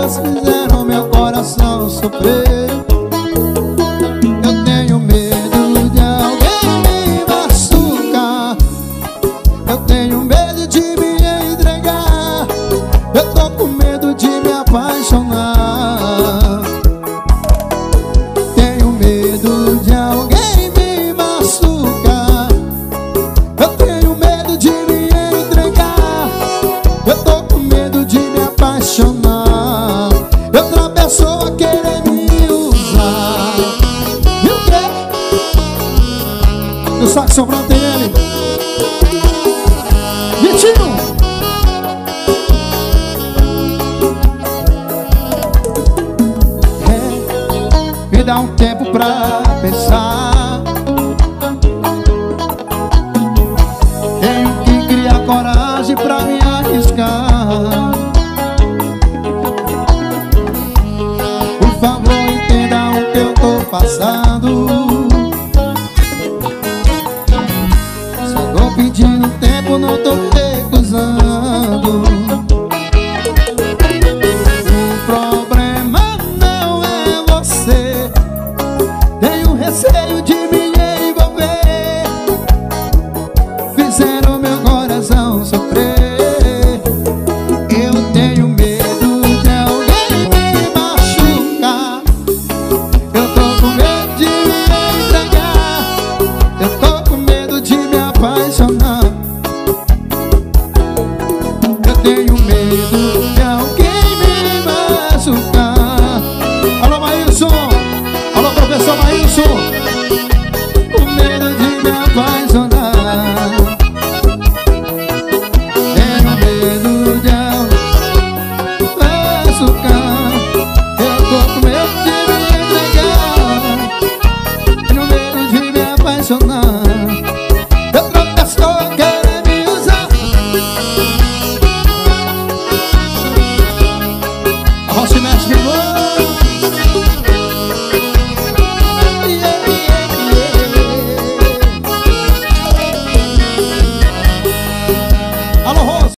Pessoas fizeram meu coração sofrer. Eu tenho medo de alguém me machucar. Eu tenho medo de me entregar. Eu tô com medo de me apaixonar Saco sobrando tem ele Vitinho! É, me dá um tempo pra pensar. Tenho que criar coragem pra me arriscar. Por favor, entenda o que eu tô passando no tempo, não tô recusando. apaixonado